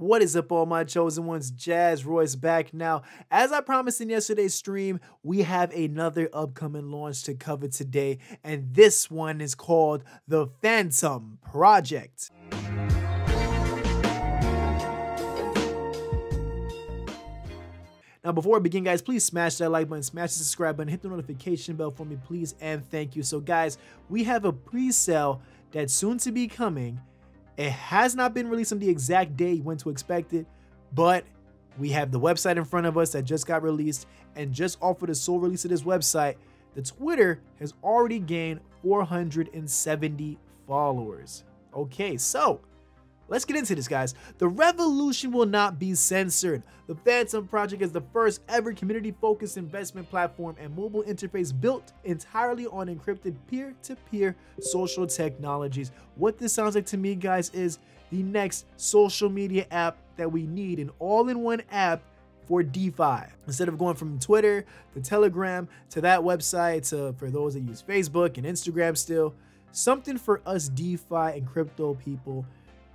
What is up, all my chosen ones? Jazz Royce back now. As I promised in yesterday's stream, we have another upcoming launch to cover today, and this one is called the Phantom Project. Now, before we begin, guys, please smash that like button, smash the subscribe button, hit the notification bell for me, please, and thank you. So, guys, we have a pre-sale that's soon to be coming it has not been released on the exact day when to expect it, but we have the website in front of us that just got released. And just off of the sole release of this website, the Twitter has already gained 470 followers. Okay, so Let's get into this, guys. The revolution will not be censored. The Phantom Project is the first ever community-focused investment platform and mobile interface built entirely on encrypted peer-to-peer -peer social technologies. What this sounds like to me, guys, is the next social media app that we need, an all-in-one app for DeFi. Instead of going from Twitter to Telegram to that website to for those that use Facebook and Instagram still, something for us DeFi and crypto people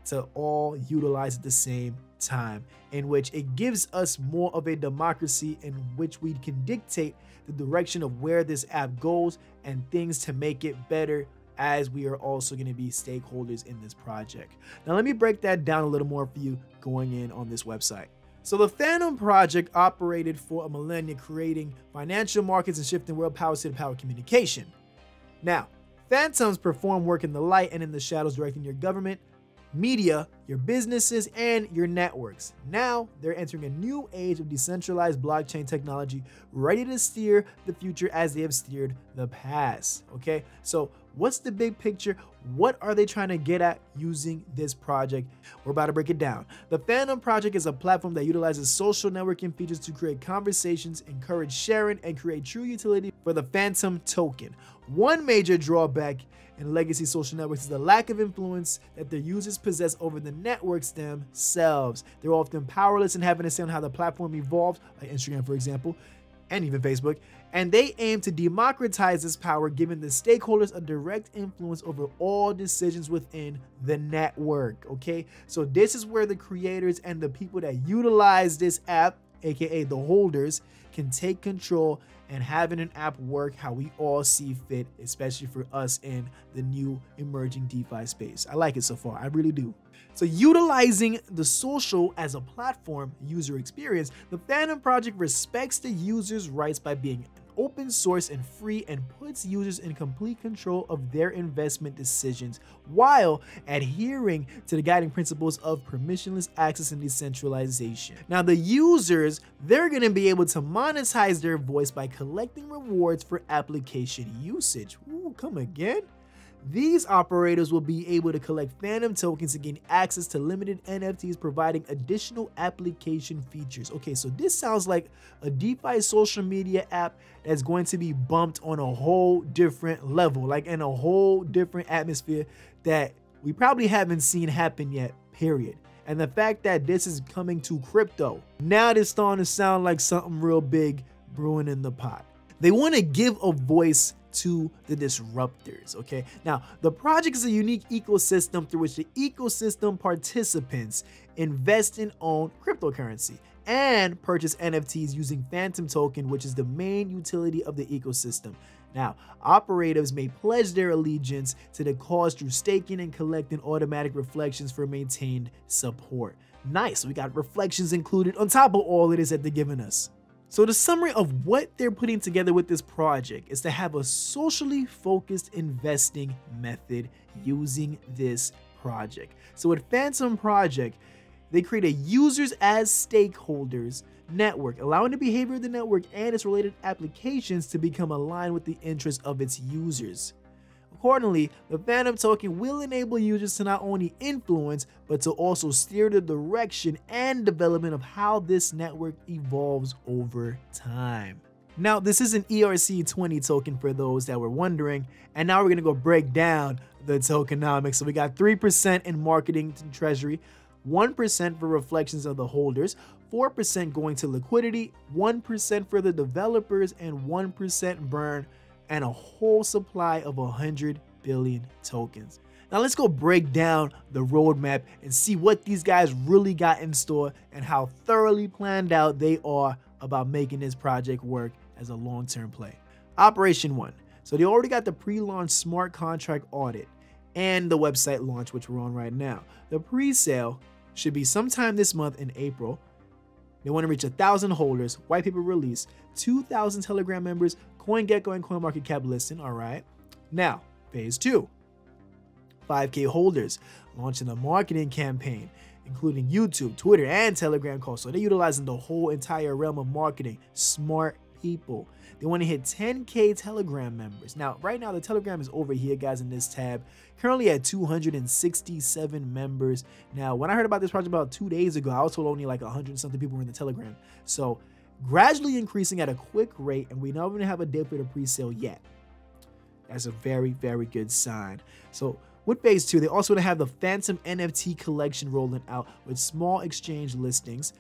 to all utilize at the same time, in which it gives us more of a democracy in which we can dictate the direction of where this app goes and things to make it better as we are also going to be stakeholders in this project. Now, let me break that down a little more for you going in on this website. So the Phantom Project operated for a millennia, creating financial markets and shifting world power to power communication. Now, Phantoms perform work in the light and in the shadows, directing your government, media, your businesses, and your networks. Now, they're entering a new age of decentralized blockchain technology, ready to steer the future as they have steered the past. Okay, so what's the big picture? What are they trying to get at using this project? We're about to break it down. The Phantom Project is a platform that utilizes social networking features to create conversations, encourage sharing, and create true utility for the Phantom token. One major drawback in legacy social networks is the lack of influence that their users possess over the networks themselves. They're often powerless in having a say on how the platform evolves, like Instagram, for example, and even Facebook, and they aim to democratize this power, giving the stakeholders a direct influence over all decisions within the network. Okay, so this is where the creators and the people that utilize this app, aka the holders, can take control and having an app work how we all see fit, especially for us in the new emerging DeFi space. I like it so far, I really do. So utilizing the social as a platform user experience, the Phantom Project respects the user's rights by being open source and free and puts users in complete control of their investment decisions while adhering to the guiding principles of permissionless access and decentralization. Now the users, they're going to be able to monetize their voice by collecting rewards for application usage. Ooh, come again? These operators will be able to collect Phantom tokens to gain access to limited NFTs, providing additional application features. Okay, so this sounds like a DeFi social media app that's going to be bumped on a whole different level, like in a whole different atmosphere that we probably haven't seen happen yet, period. And the fact that this is coming to crypto, now it's starting to sound like something real big brewing in the pot. They want to give a voice to the disruptors, okay? Now, the project is a unique ecosystem through which the ecosystem participants invest in own cryptocurrency and purchase NFTs using Phantom Token, which is the main utility of the ecosystem. Now, operators may pledge their allegiance to the cause through staking and collecting automatic reflections for maintained support. Nice, we got reflections included on top of all it is that they're giving us. So the summary of what they're putting together with this project is to have a socially focused investing method using this project. So with Phantom Project, they create a users as stakeholders network, allowing the behavior of the network and its related applications to become aligned with the interests of its users. Accordingly, the Phantom token will enable users to not only influence, but to also steer the direction and development of how this network evolves over time. Now, this is an ERC20 token for those that were wondering, and now we're gonna go break down the tokenomics. So we got 3% in marketing and treasury, 1% for reflections of the holders, 4% going to liquidity, 1% for the developers, and 1% burn and a whole supply of 100 billion tokens. Now let's go break down the roadmap and see what these guys really got in store and how thoroughly planned out they are about making this project work as a long-term play. Operation 1. So they already got the pre-launch smart contract audit and the website launch, which we're on right now. The pre-sale should be sometime this month in April. They want to reach a thousand holders, white paper release, 2,000 Telegram members, CoinGecko and CoinMarketCap listing. All right. Now, phase two 5K holders launching a marketing campaign, including YouTube, Twitter, and Telegram calls. So they're utilizing the whole entire realm of marketing. Smart people. They want to hit 10K Telegram members. Now, right now, the Telegram is over here, guys, in this tab. Currently at 267 members. Now, when I heard about this project about two days ago, I was told only like 100 something people were in the Telegram. So, gradually increasing at a quick rate, and we don't even have a dip for the pre-sale yet. That's a very, very good sign. So, with phase two, they also want to have the Phantom NFT collection rolling out with small exchange listings.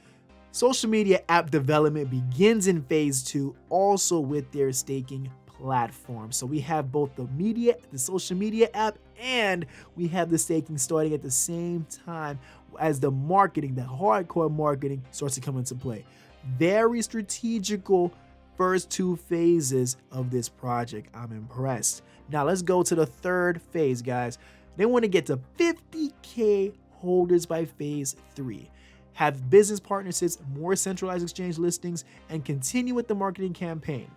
Social media app development begins in phase two, also with their staking platform. So we have both the media, the social media app, and we have the staking starting at the same time as the marketing, the hardcore marketing starts to come into play. Very strategical first two phases of this project. I'm impressed. Now let's go to the third phase, guys. They want to get to 50K holders by phase three have business partnerships, more centralized exchange listings, and continue with the marketing campaign.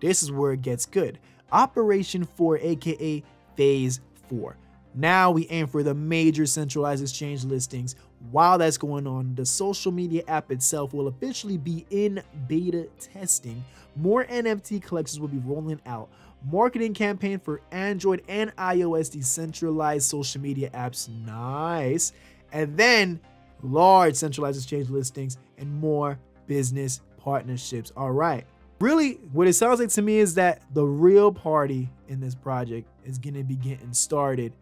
This is where it gets good. Operation 4, aka Phase 4. Now we aim for the major centralized exchange listings. While that's going on, the social media app itself will officially be in beta testing. More NFT collections will be rolling out. Marketing campaign for Android and iOS decentralized social media apps. Nice. And then large centralized exchange listings, and more business partnerships. All right. Really, what it sounds like to me is that the real party in this project is going to be getting started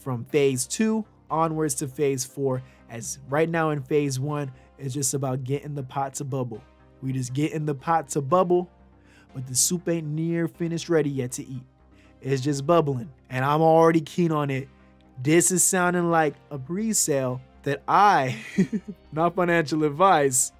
from phase two onwards to phase four. As right now in phase one, it's just about getting the pot to bubble. We just getting the pot to bubble, but the soup ain't near finished ready yet to eat. It's just bubbling, and I'm already keen on it. This is sounding like a pre sale that I, not financial advice,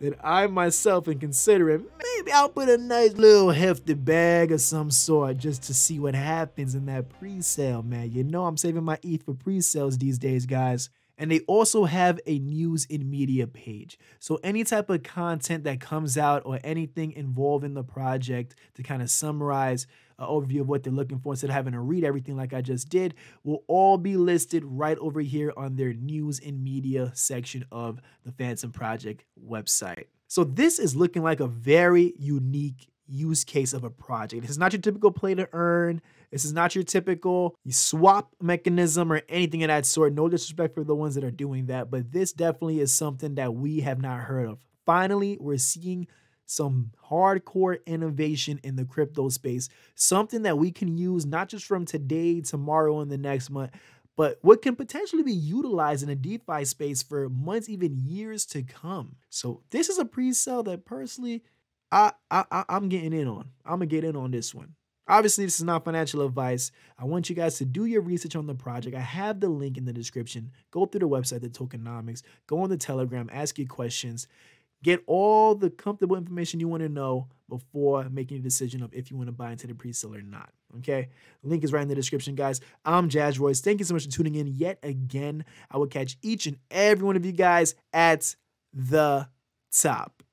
that I myself am considering maybe I'll put a nice little hefty bag of some sort just to see what happens in that pre-sale, man. You know I'm saving my ETH for pre-sales these days, guys. And they also have a news and media page. So any type of content that comes out or anything involved in the project to kind of summarize an overview of what they're looking for instead of having to read everything like I just did will all be listed right over here on their news and media section of the Phantom Project website. So this is looking like a very unique use case of a project. This is not your typical play to earn. This is not your typical swap mechanism or anything of that sort. No disrespect for the ones that are doing that, but this definitely is something that we have not heard of. Finally, we're seeing some hardcore innovation in the crypto space, something that we can use not just from today, tomorrow, and the next month, but what can potentially be utilized in a DeFi space for months, even years to come. So this is a pre-sale that personally, I, I I'm getting in on. I'm gonna get in on this one. Obviously, this is not financial advice. I want you guys to do your research on the project. I have the link in the description. Go through the website, the tokenomics. Go on the Telegram, ask your questions. Get all the comfortable information you want to know before making a decision of if you want to buy into the pre-sale or not. Okay. Link is right in the description, guys. I'm Jazz Royce. Thank you so much for tuning in yet again. I will catch each and every one of you guys at the top.